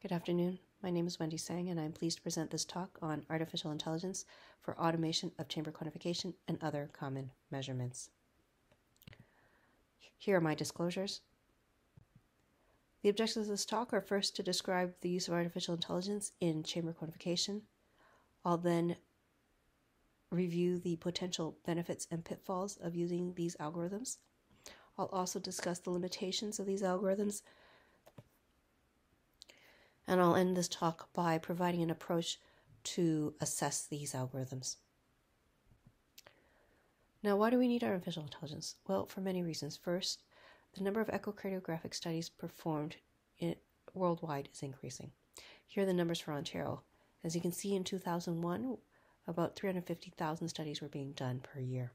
Good afternoon. My name is Wendy Tsang, and I'm pleased to present this talk on artificial intelligence for automation of chamber quantification and other common measurements. Here are my disclosures. The objectives of this talk are first to describe the use of artificial intelligence in chamber quantification. I'll then review the potential benefits and pitfalls of using these algorithms. I'll also discuss the limitations of these algorithms and I'll end this talk by providing an approach to assess these algorithms. Now, why do we need artificial intelligence? Well, for many reasons. First, the number of echocardiographic studies performed in, worldwide is increasing. Here are the numbers for Ontario. As you can see, in 2001, about 350,000 studies were being done per year.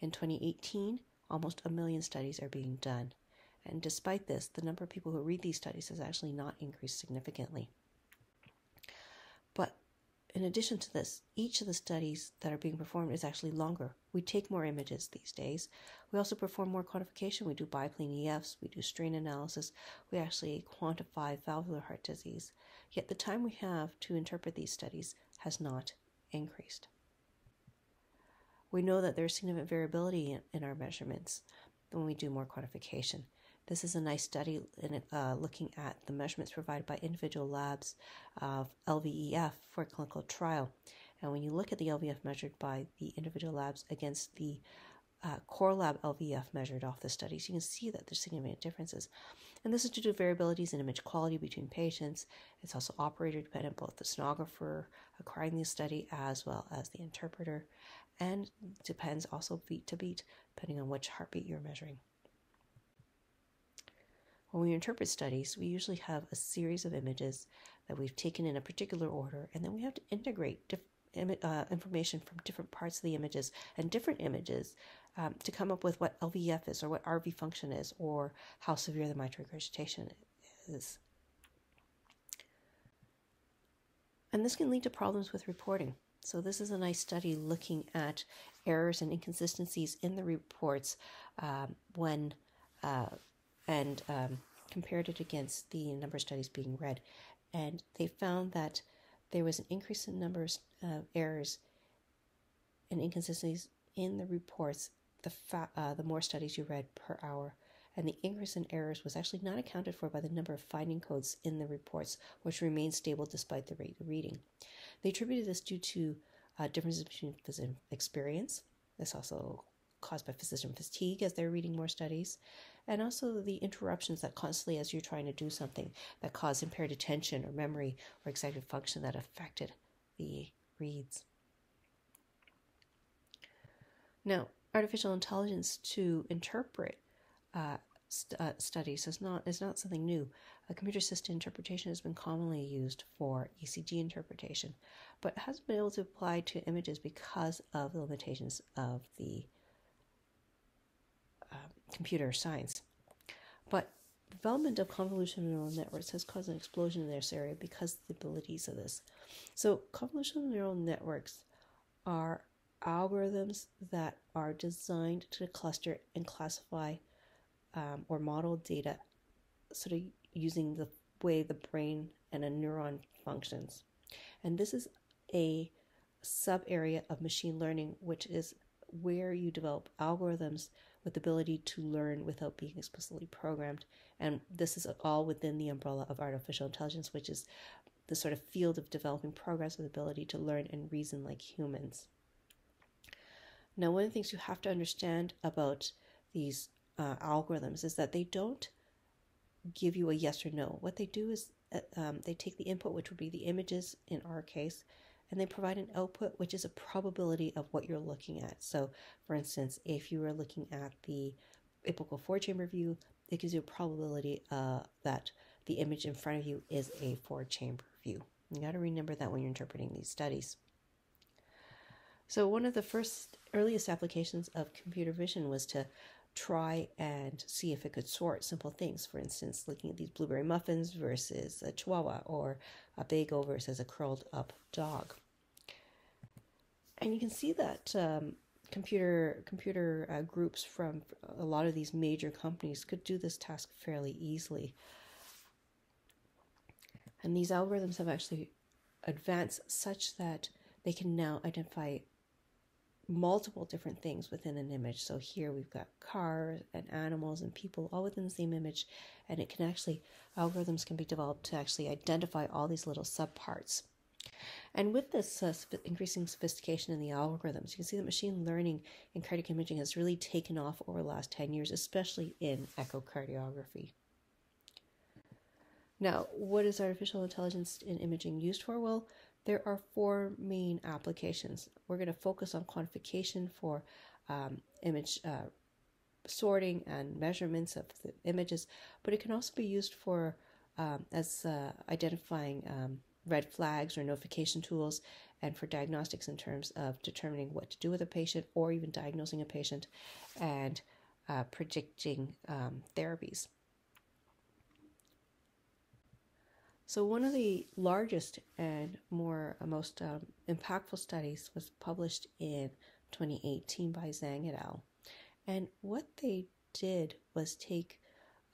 In 2018, almost a million studies are being done. And despite this, the number of people who read these studies has actually not increased significantly. But in addition to this, each of the studies that are being performed is actually longer. We take more images these days. We also perform more quantification. We do biplane EFs, we do strain analysis, we actually quantify valvular heart disease. Yet the time we have to interpret these studies has not increased. We know that there's significant variability in, in our measurements when we do more quantification. This is a nice study in, uh, looking at the measurements provided by individual labs of LVEF for clinical trial. And when you look at the LVEF measured by the individual labs against the uh, core lab LVEF measured off the studies, you can see that there's significant differences. And this is due to variabilities in image quality between patients. It's also operator dependent, both the sonographer acquiring the study as well as the interpreter, and depends also beat to beat, depending on which heartbeat you're measuring. When we interpret studies, we usually have a series of images that we've taken in a particular order, and then we have to integrate diff- uh, information from different parts of the images and different images um, to come up with what LVEF is, or what RV function is, or how severe the mitral regurgitation is. And this can lead to problems with reporting. So, this is a nice study looking at errors and inconsistencies in the reports um, when uh, and um, compared it against the number of studies being read. And they found that there was an increase in numbers of errors and inconsistencies in the reports the, fa- uh, the more studies you read per hour. And the increase in errors was actually not accounted for by the number of finding codes in the reports, which remained stable despite the rate of reading. They attributed this due to uh, differences between physician experience. This also caused by physician fatigue as they're reading more studies, and also the interruptions that constantly, as you're trying to do something, that cause impaired attention or memory or executive function that affected the reads. Now, artificial intelligence to interpret uh, st- uh, studies is not is not something new. A computer assisted interpretation has been commonly used for ECG interpretation, but hasn't been able to apply to images because of the limitations of the computer science. But development of convolutional neural networks has caused an explosion in this area because of the abilities of this. So, convolutional neural networks are algorithms that are designed to cluster and classify um, or model data sort of using the way the brain and a neuron functions. And this is a sub area of machine learning, which is where you develop algorithms with the ability to learn without being explicitly programmed. And this is all within the umbrella of artificial intelligence, which is the sort of field of developing progress with ability to learn and reason like humans. Now, one of the things you have to understand about these uh, algorithms is that they don't give you a yes or no. What they do is uh, um, they take the input, which would be the images in our case, and they provide an output which is a probability of what you're looking at. So, for instance, if you are looking at the apical four chamber view, it gives you a probability uh, that the image in front of you is a four chamber view. You got to remember that when you're interpreting these studies. So, one of the first earliest applications of computer vision was to try and see if it could sort simple things. For instance, looking at these blueberry muffins versus a chihuahua or a bagel versus a curled up dog. And you can see that um, computer computer uh, groups from a lot of these major companies could do this task fairly easily. And these algorithms have actually advanced such that they can now identify multiple different things within an image. So here we've got cars and animals and people all within the same image, and it can actually, algorithms can be developed to actually identify all these little subparts. And with this uh, increasing sophistication in the algorithms, you can see that machine learning in cardiac imaging has really taken off over the last 10 years, especially in echocardiography. Now, what is artificial intelligence in imaging used for? Well, there are four main applications. We're going to focus on quantification for um, image uh, sorting and measurements of the images, but it can also be used for um, as uh, identifying um, red flags or notification tools and for diagnostics in terms of determining what to do with a patient or even diagnosing a patient and uh, predicting um, therapies. So, one of the largest and more uh, most um, impactful studies was published in 2018 by Zhang et al. And what they did was take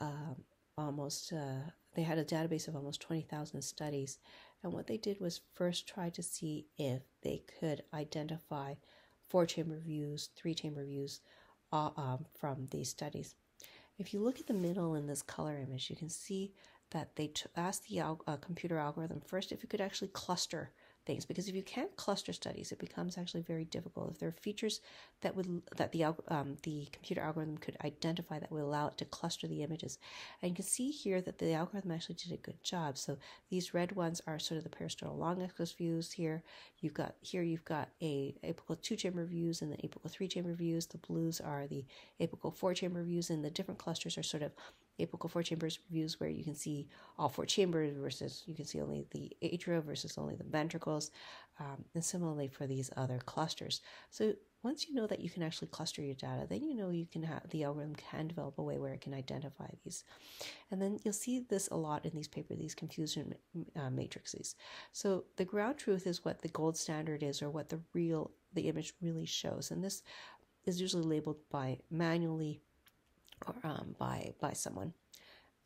um, almost, uh, they had a database of almost 20,000 studies. And what they did was first try to see if they could identify four chamber views, three chamber views uh, um, from these studies. If you look at the middle in this color image, you can see that they t- asked the al- uh, computer algorithm first if it could actually cluster things because if you can't cluster studies it becomes actually very difficult. If there are features that would that the um, the computer algorithm could identify that would allow it to cluster the images. And you can see here that the algorithm actually did a good job. So these red ones are sort of the parasternal long axis views here. You've got here you've got a apical two chamber views and the apical three chamber views. The blues are the apical four chamber views and the different clusters are sort of apical four chambers views where you can see all four chambers versus you can see only the atria versus only the ventricles, um, and similarly for these other clusters. So once you know that you can actually cluster your data, then you know you can have the algorithm can develop a way where it can identify these, and then you'll see this a lot in these papers, these confusion uh, matrices. So the ground truth is what the gold standard is, or what the real the image really shows, and this is usually labeled by manually or um, by by someone,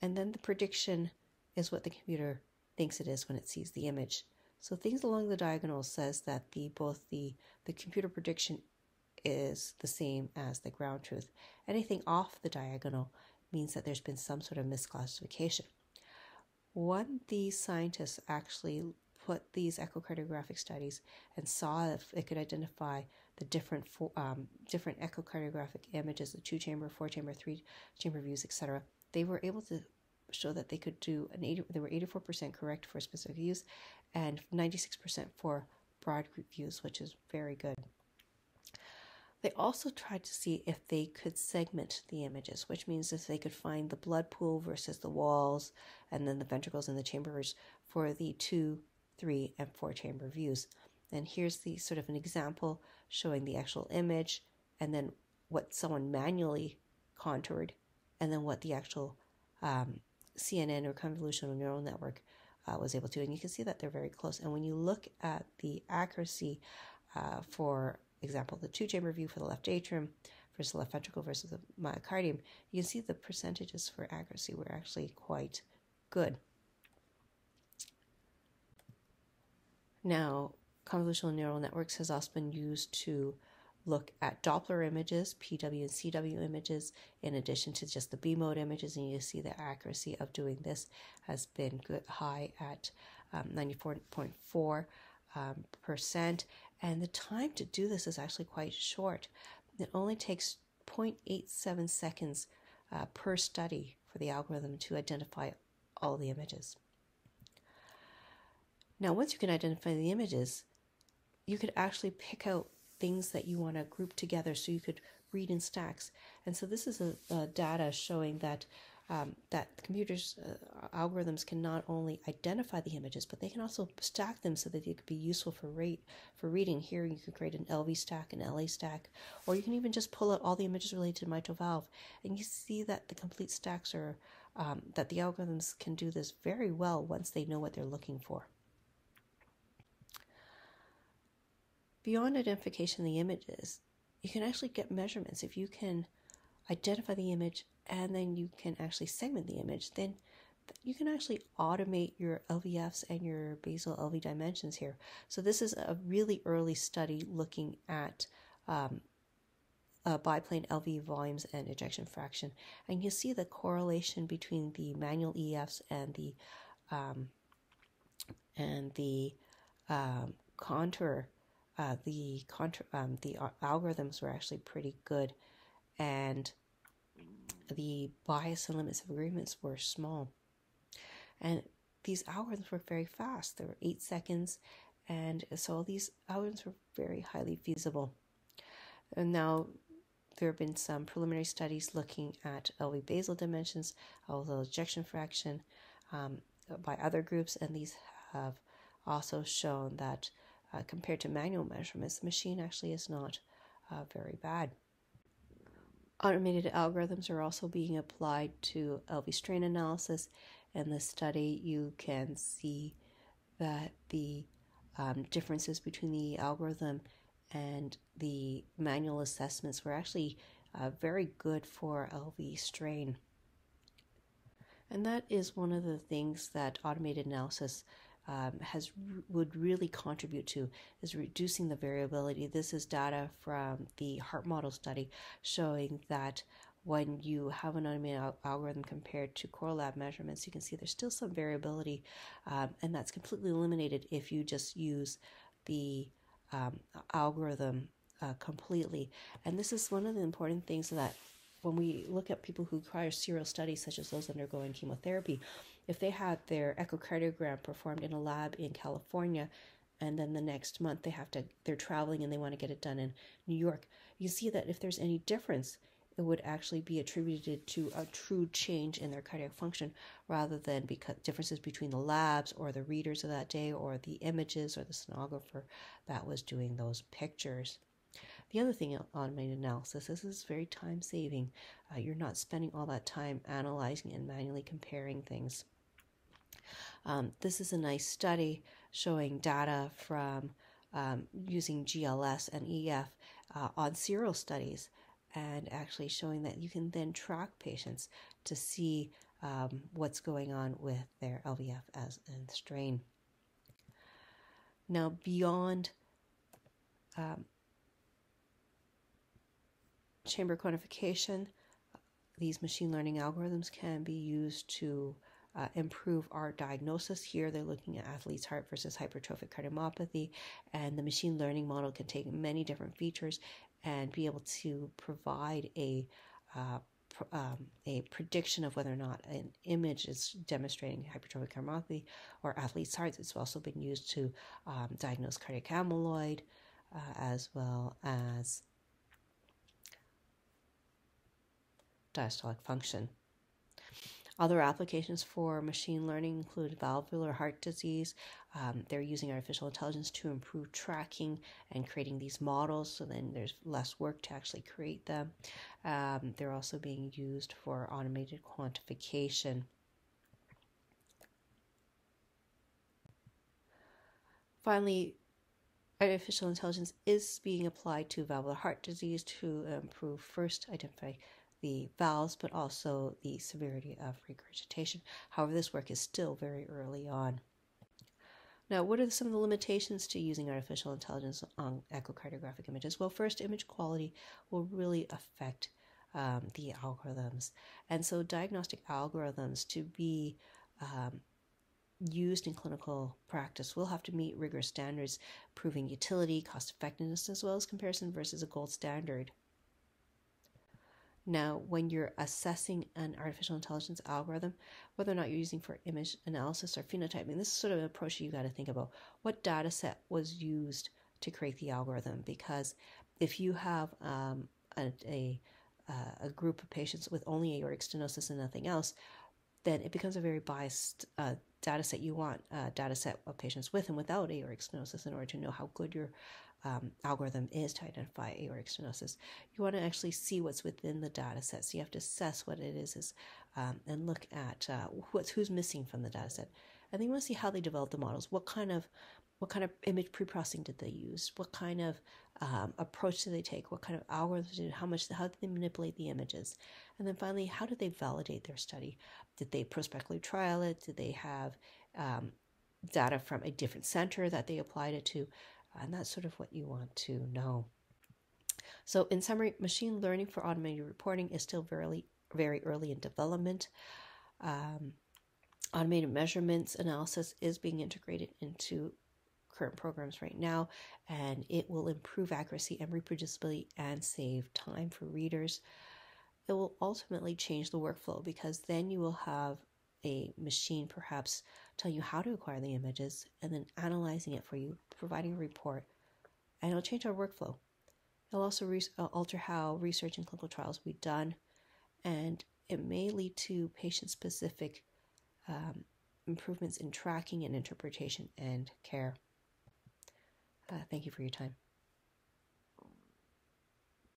and then the prediction is what the computer thinks it is when it sees the image. So things along the diagonal says that the both the the computer prediction is the same as the ground truth. Anything off the diagonal means that there's been some sort of misclassification. One these scientists actually put these echocardiographic studies and saw if it could identify the different um, different echocardiographic images, the two chamber, four chamber, three chamber views, etc. They were able to show that they could do an 80, they were 84% correct for specific views and 96% for broad group views, which is very good. They also tried to see if they could segment the images, which means if they could find the blood pool versus the walls and then the ventricles and the chambers for the two, three, and four chamber views. And here's the sort of an example showing the actual image and then what someone manually contoured and then what the actual um, CNN or convolutional neural network uh, was able to. And you can see that they're very close. And when you look at the accuracy, uh, for example, the two chamber view for the left atrium versus the left ventricle versus the myocardium, you can see the percentages for accuracy were actually quite good. Now, convolutional neural networks has also been used to look at Doppler images, PW and CW images, in addition to just the B mode images, and you see the accuracy of doing this has been good, high at um, 94.4 um, percent, and the time to do this is actually quite short. It only takes 0.87 seconds uh, per study for the algorithm to identify all the images. Now, once you can identify the images, you could actually pick out things that you want to group together so you could read in stacks. And so this is a, a data showing that um, that computers uh, algorithms can not only identify the images, but they can also stack them so that they could be useful for rate for reading. Here you could create an LV stack, an LA stack, or you can even just pull out all the images related to mitral valve, and you see that the complete stacks are um, that the algorithms can do this very well once they know what they're looking for. Beyond identification of the images, you can actually get measurements. If you can identify the image and then you can actually segment the image, then you can actually automate your LVFs and your basal LV dimensions here. So this is a really early study looking at um, uh, biplane LV volumes and ejection fraction, and you see the correlation between the manual EFs and the um, and the um, contour. Uh, the contour, um, the algorithms were actually pretty good, and the bias and limits of agreements were small. And these algorithms were very fast. They were eight seconds, and so these algorithms were very highly feasible. And now there have been some preliminary studies looking at LV basal dimensions, although ejection fraction um, by other groups, and these have also shown that uh, compared to manual measurements, the machine actually is not uh, very bad. Automated algorithms are also being applied to LV strain analysis. In this study, you can see that the um, differences between the algorithm and the manual assessments were actually uh, very good for LV strain. And that is one of the things that automated analysis um, has would really contribute to is reducing the variability. This is data from the heart model study showing that when you have an automated algorithm compared to core lab measurements, you can see there's still some variability, um, and that's completely eliminated if you just use the um, algorithm uh, completely. And this is one of the important things that when we look at people who require serial studies, such as those undergoing chemotherapy, if they had their echocardiogram performed in a lab in California, and then the next month they have to they're traveling and they want to get it done in New York, you see that if there's any difference, it would actually be attributed to a true change in their cardiac function rather than because differences between the labs or the readers of that day or the images or the sonographer that was doing those pictures. The other thing automated analysis is this is very time saving. Uh, you're not spending all that time analyzing and manually comparing things. Um, this is a nice study showing data from um, using GLS and EF uh, on serial studies and actually showing that you can then track patients to see um, what's going on with their LVF as and strain. Now, beyond um, chamber quantification, these machine learning algorithms can be used to uh, improve our diagnosis. Here, they're looking at athlete's heart versus hypertrophic cardiomyopathy, and the machine learning model can take many different features and be able to provide a uh, um, a prediction of whether or not an image is demonstrating hypertrophic cardiomyopathy or athlete's hearts. It's also been used to um, diagnose cardiac amyloid uh, as well as diastolic function. Other applications for machine learning include valvular heart disease. Um, they're using artificial intelligence to improve tracking and creating these models, so then there's less work to actually create them. Um, they're also being used for automated quantification. Finally, artificial intelligence is being applied to valvular heart disease to improve first identify the valves, but also the severity of regurgitation. However, this work is still very early on. Now, what are some of the limitations to using artificial intelligence on echocardiographic images? Well, first, image quality will really affect um, the algorithms. And so, diagnostic algorithms to be um, used in clinical practice will have to meet rigorous standards, proving utility, cost effectiveness, as well as comparison versus a gold standard. Now, when you're assessing an artificial intelligence algorithm, whether or not you're using for image analysis or phenotyping, this is sort of an approach you got to think about. What data set was used to create the algorithm? Because if you have um, a, a, a, group of patients with only aortic stenosis and nothing else, then it becomes a very biased uh, data set. You want a data set of patients with and without aortic stenosis in order to know how good your um, algorithm is to identify aortic stenosis. You want to actually see what's within the data set. So you have to assess what it is, is um, and look at uh, what's who's missing from the data set. and then you want to see how they developed the models. What kind of what kind of image pre-processing did they use? What kind of um, approach did they take? What kind of algorithms did how much how did they manipulate the images? And then finally, how did they validate their study? Did they prospectively trial it? Did they have um, data from a different center that they applied it to? And that's sort of what you want to know. So, in summary, machine learning for automated reporting is still very, very early in development. Um, automated measurements analysis is being integrated into current programs right now, and it will improve accuracy and reproducibility and save time for readers. It will ultimately change the workflow because then you will have a machine perhaps telling you how to acquire the images and then analyzing it for you, providing a report, and it'll change our workflow. It'll also re- uh, alter how research and clinical trials will be done, and it may lead to patient specific um, improvements in tracking and interpretation and care. Uh, thank you for your time.